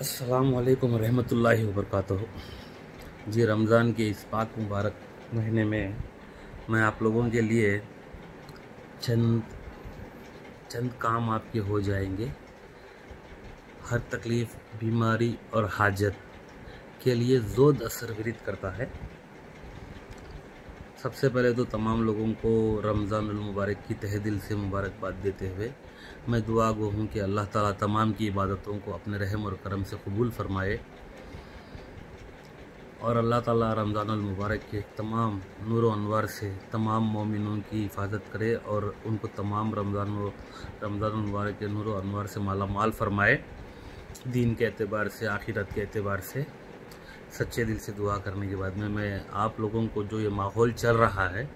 असलकम रहमतुल्लाहि वबरकातुहू। जी, रमज़ान के इस पाक मुबारक महीने में मैं आप लोगों के लिए चंद चंद काम आपके हो जाएँगे। हर तकलीफ़, बीमारी और हाजत के लिए जोद असर विरित करता है। सबसे पहले तो तमाम लोगों को रमज़ान मुबारक की तह दिल से मुबारकबाद देते हुए मैं दुआ गो हूँ कि अल्लाह ताला तमाम की इबादतों को अपने रहम और करम से कबूल फरमाए। और अल्लाह ताला रमज़ान मुबारक के तमाम नूर अनवर से तमाम मोमिनों की हिफाजत करे और उनको तमाम रमज़ान रमज़ान मुबारक के नूर अनवर से माला माल फरमाए। दीन के अतबार से, आखिरत के अतबार से। सच्चे दिल से दुआ करने के बाद में मैं आप लोगों को जो ये माहौल चल रहा है,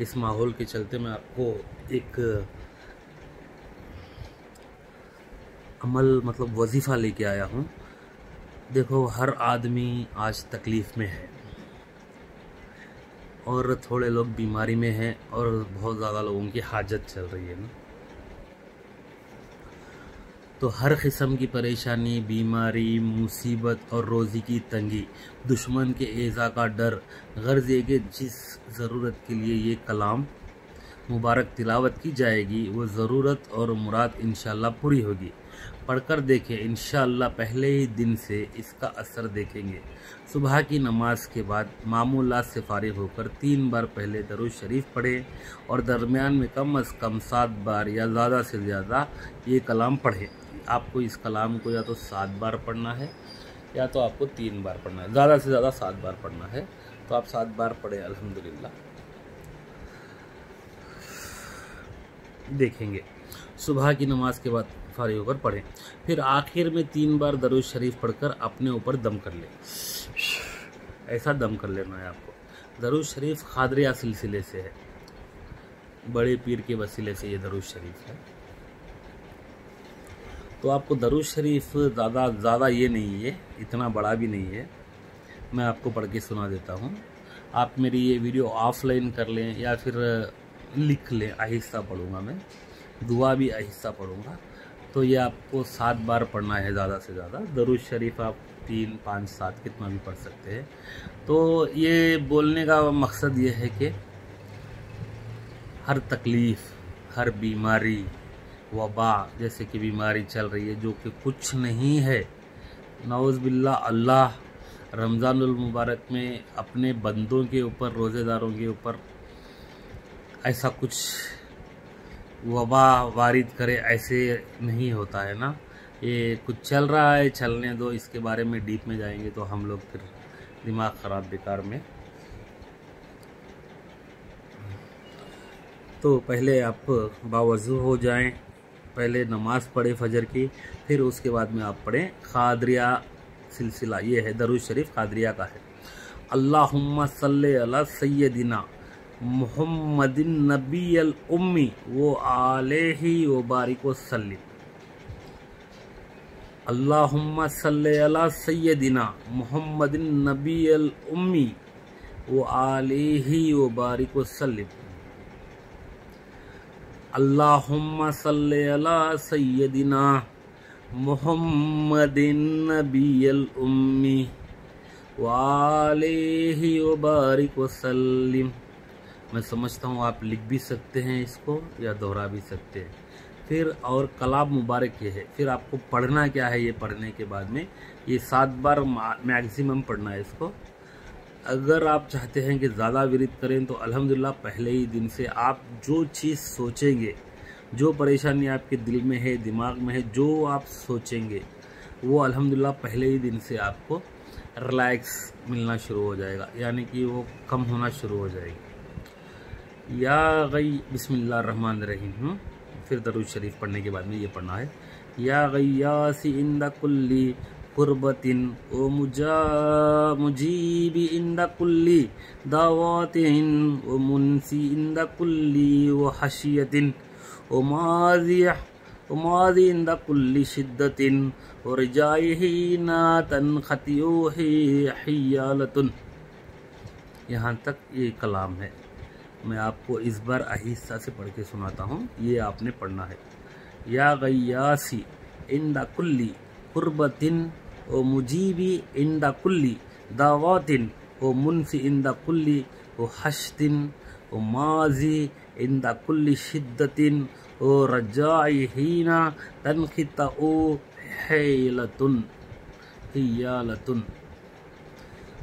इस माहौल के चलते मैं आपको एक अमल मतलब वजीफ़ा लेके आया हूँ। देखो, हर आदमी आज तकलीफ़ में है और थोड़े लोग बीमारी में हैं और बहुत ज़्यादा लोगों की हाजत चल रही है ना। तो हर किस्म की परेशानी, बीमारी, मुसीबत और रोज़ी की तंगी, दुश्मन के एज़ा का डर, गर्ज है कि जिस ज़रूरत के लिए ये कलाम मुबारक तिलावत की जाएगी, वो ज़रूरत और मुराद इन पूरी होगी। पढ़कर देखें इन पहले ही दिन से इसका असर देखेंगे। सुबह की नमाज़ के बाद मामूलात से फारिग होकर तीन बार पहले दरुज शरीफ पढ़ें और दरमियान में कम अज़ कम सात बार या ज़्यादा से ज़्यादा ये कलाम पढ़ें। आपको इस कलाम को या तो सात बार पढ़ना है, या तो आपको तीन बार पढ़ना है। ज़्यादा से ज़्यादा सात बार पढ़ना है। तो आप सात बार पढ़ें, अल्हम्दुलिल्लाह। देखेंगे। सुबह की नमाज़ के बाद फारिग होकर पढ़ें। फिर आखिर में तीन बार दरुज शरीफ पढ़कर अपने ऊपर दम कर लें। ऐसा दम कर लेना है आपको। दरुज शरीफ खादरिया सिलसिले से है। बड़े पीर के वसीले से ये दरुज शरीफ है। तो आपको दरुज शरीफ ज़्यादा ज़्यादा ये नहीं है, इतना बड़ा भी नहीं है। मैं आपको पढ़ के सुना देता हूँ। आप मेरी ये वीडियो ऑफलाइन कर लें या फिर लिख लें, आहिस्ता पढ़ूँगा मैं। दुआ भी आहिस्ता पढ़ूँगा। तो ये आपको सात बार पढ़ना है ज़्यादा से ज़्यादा। दरुज शरीफ आप तीन, पाँच, सात कितना भी पढ़ सकते हैं। तो ये बोलने का मकसद ये है कि हर तकलीफ़, हर बीमारी वबा, जैसे कि बीमारी चल रही है, जो कि कुछ नहीं है। नवज़ बिल्ला अल्लाह रमज़ान मुबारक में अपने बंदों के ऊपर, रोज़ेदारों के ऊपर ऐसा कुछ वबा वारिद करे, ऐसे नहीं होता है ना। ये कुछ चल रहा है, चलने दो, इसके बारे में डीप में जाएँगे तो हम लोग फिर दिमाग ख़राब बेकार में। तो पहले आप बावजू हो जाएँ पहले नमाज़ पढ़े फजर की, फिर उसके बाद में आप पढ़ें खादरिया सिलसिला। ये है दरुज शरीफ खादरिया का है। अल्लाहुम्मा सल्ले अला सैयदिना मोहम्मदिन नबी उम्मी वो आले ही व बारिक वसल्लिम। अल्लाहुम्मा सल्ले अला सैयदिना मोहम्मदिन नबी उम्मी वो आले ही व बारिक वसल्लिम। अल्लाहुम्मा सल्ले अला उम्मी मैं समझता हूँ आप लिख भी सकते हैं इसको या दोहरा भी सकते हैं। फिर और कलाब मुबारक ये है। फिर आपको पढ़ना क्या है ये पढ़ने के बाद में? ये सात बार मैक्सिमम पढ़ना है इसको। अगर आप चाहते हैं कि ज़्यादा विरित करें तो अल्हम्दुलिल्लाह पहले ही दिन से आप जो चीज़ सोचेंगे, जो परेशानी आपके दिल में है, दिमाग में है, जो आप सोचेंगे, वो अल्हम्दुलिल्लाह पहले ही दिन से आपको रिलैक्स मिलना शुरू हो जाएगा, यानी कि वो कम होना शुरू हो जाएगी। या गई बिस्मिल्लाहमान रहीम फिर दरुज शरीफ पढ़ने के बाद में ये पढ़ना है। या गैयासी इंदा कुल्ली कुर्बतिन। ओ मुजा, मुजीबी इंदा कुल्ली दावातिन ओ मुनसी इंदा कुल्ली, ओ हशियतिन। ओ माजिया ओ माजी इंदा कुल्ली शिद्दतिन। खतियो यहाँ तक ये कलाम है। मैं आपको इस बार अहिस्सा से पढ़ के सुनाता हूँ। ये आपने पढ़ना है। या गयासी इन कुल्ली, कुर्बतिन। ও মুজিবি ইন্দা কুল্লি দাওয়াতিন ও মুনফি ইন্দা কুল্লি ও হাসতিন ও মাজি ইন্দা কুল্লি সিদ্দাতিন ও রজাই হিনা তনখিতা ও হেলাতুন হিয়ালাতুন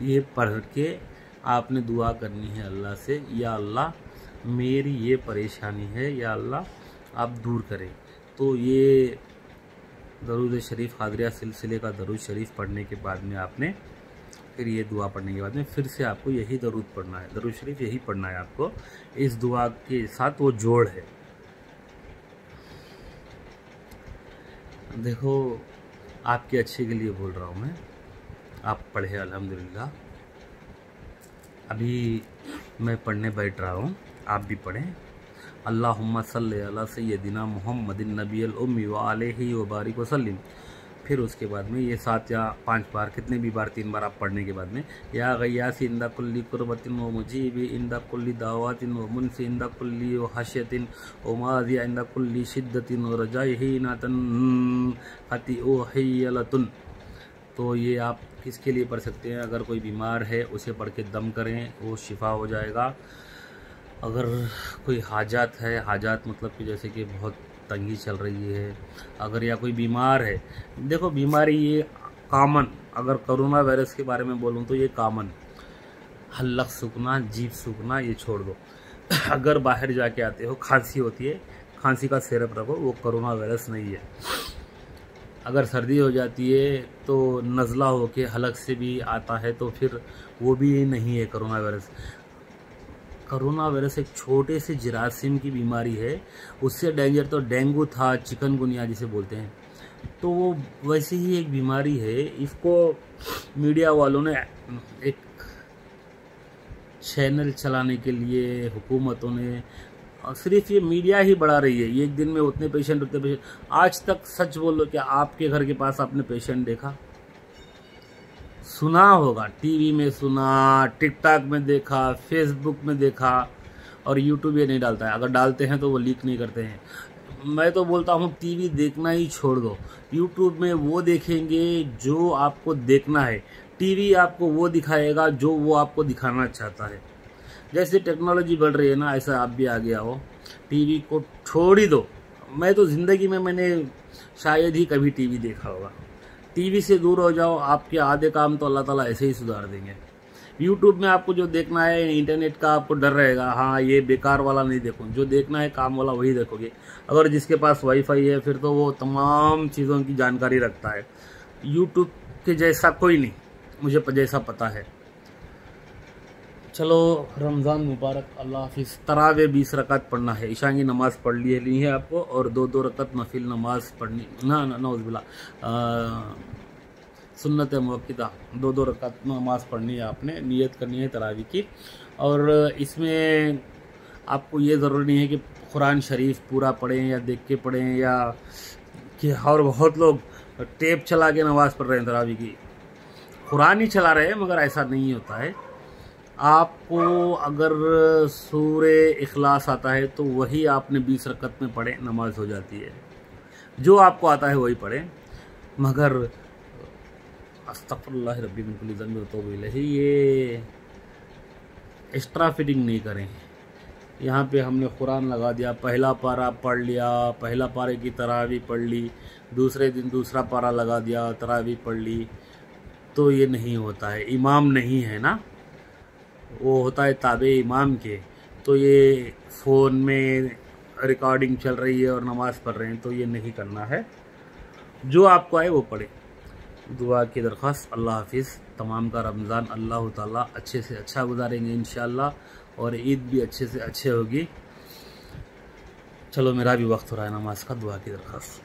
ये पढ़ के आपने दुआ करनी है अल्लाह से, या अल्लाह, मेरी ये परेशानी है, या अल्लाह, आप दूर करें। तो ये दरूद शरीफ, हादरिया सिलसिले का दरूद शरीफ पढ़ने के बाद में आपने फिर ये दुआ पढ़ने के बाद में फिर से आपको यही दरूद पढ़ना है। दरूद शरीफ यही पढ़ना है आपको। इस दुआ के साथ वो जोड़ है। देखो, आपके अच्छे के लिए बोल रहा हूँ मैं। आप पढ़े, अल्हम्दुलिल्लाह। अभी मैं पढ़ने बैठ रहा हूँ, आप भी पढ़ें। अल्लाह सल अला सैदिना मोहम्मद नबी उम्मी व बारिक वसलम फिर उसके बाद में ये सात या पाँच बार, कितने भी बार, तीन बार आप पढ़ने के बाद में, या गयासी इंदा कुल्ली कुर्बतिन व मुजीबी इंदा कुल्ली दावातिन व मुनसी इंदा कुल्ली व हशियतिन व माजिया इंदा कुल्ली शिद्दतिन व रजाहीनातन अति ओ हयलतुन तो ये आप किसके लिए पढ़ सकते हैं? अगर कोई बीमार है, उसे पढ़ के दम करें, वो शिफा हो जाएगा। अगर कोई हाजात है, हाजात मतलब कि जैसे कि बहुत तंगी चल रही है, अगर या कोई बीमार है, देखो बीमारी ये कामन अगर कोरोना वायरस के बारे में बोलूँ तो ये कामन हल्लक सूखना जीप सूखना, ये छोड़ दो। अगर बाहर जाके आते हो, खांसी होती है, खांसी का सिरप रखो, वो कोरोना वायरस नहीं है। अगर सर्दी हो जाती है तो नज़ला होके हलक से भी आता है तो फिर वो भी नहीं है करोना वायरस। करोना वायरस एक छोटे से जरासीम की बीमारी है। उससे डेंजर तो डेंगू था, चिकनगुनिया जिसे बोलते हैं। तो वो वैसे ही एक बीमारी है। इसको मीडिया वालों ने एक चैनल चलाने के लिए, हुकूमतों ने और सिर्फ़ ये मीडिया ही बढ़ा रही है। एक दिन में उतने पेशेंट उतने पेशेंट आज तक सच बोलो क्या आपके घर के पास आपने पेशेंट देखा? सुना होगा टीवी में सुना टिकटॉक में देखा फेसबुक में देखा, और यूट्यूब ये नहीं डालता है। अगर डालते हैं तो वो लीक नहीं करते हैं। मैं तो बोलता हूँ टीवी देखना ही छोड़ दो। यूट्यूब में वो देखेंगे जो आपको देखना है। टीवी आपको वो दिखाएगा जो वो आपको दिखाना चाहता है। जैसे टेक्नोलॉजी बढ़ रही है ना, ऐसा आप भी आ गया हो टीवी को छोड़ ही दो। मैं तो ज़िंदगी में मैंने शायद ही कभी टीवी देखा होगा। टीवी से दूर हो जाओ, आपके आधे काम तो अल्लाह ताला ऐसे ही सुधार देंगे। यूट्यूब में आपको जो देखना है इंटरनेट का आपको डर रहेगा हाँ ये बेकार वाला नहीं देखो। जो देखना है, काम वाला वही देखोगे। अगर जिसके पास वाईफाई है, फिर तो वो तमाम चीज़ों की जानकारी रखता है। यूट्यूब के जैसा कोई नहीं, मुझे जैसा पता है। चलो, रमज़ान मुबारक, अल्लाह हाफिज़। तरावे बीस रकत पढ़ना है। ईशा की नमाज़ पढ़ ली है आपको, और दो दो रकत नफिल नमाज़ पढ़नी। ना ना, नौजबिल्ला। सुन्नत मवक्ता दो दो रकत नमाज़ पढ़नी है आपने, नियत करनी है तरावी की। और इसमें आपको ये ज़रूरी नहीं है कि कुरान शरीफ पूरा पढ़ें या देख के पढ़ें या कि और बहुत लोग टेप चला के नमाज़ पढ़ रहे हैं तरावी की। कुरान ही चला रहे हैं, मगर ऐसा नहीं होता है। आपको अगर सूर इखलास आता है तो वही आपने बीस रकत में पढ़े, नमाज़ हो जाती है। जो आपको आता है वही पढ़े। मगर अस्तफ़ल्ला रबी बिल्कुल तो ये एक्स्ट्रा फिटिंग नहीं करें। यहाँ पे हमने कुरान लगा दिया, पहला पारा पढ़ लिया, पहला पारे की तरावी पढ़ ली, दूसरे दिन दूसरा पारा लगा दिया, तरावी पढ़ ली तो ये नहीं होता है। इमाम नहीं है ना? वो होता है ताबे इमाम के तो ये फ़ोन में रिकॉर्डिंग चल रही है और नमाज़ पढ़ रहे हैं तो ये नहीं करना है। जो आपको आए वो पढ़े। दुआ की दरख्वास्त, अल्लाह हाफिज़। तमाम का रमज़ान अल्लाह ताला अच्छे से अच्छा गुजारेंगे इन और ईद भी अच्छे से अच्छे होगी। चलो, मेरा भी वक्त हो रहा है नमाज़ का। दुआ की दरख्वास्त।